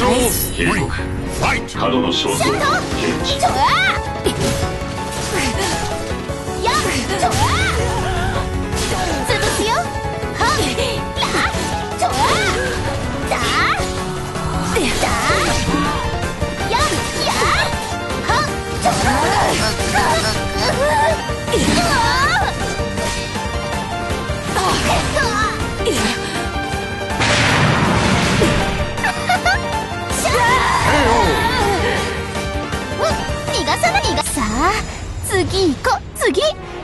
開始角の衝突検知次行こ次。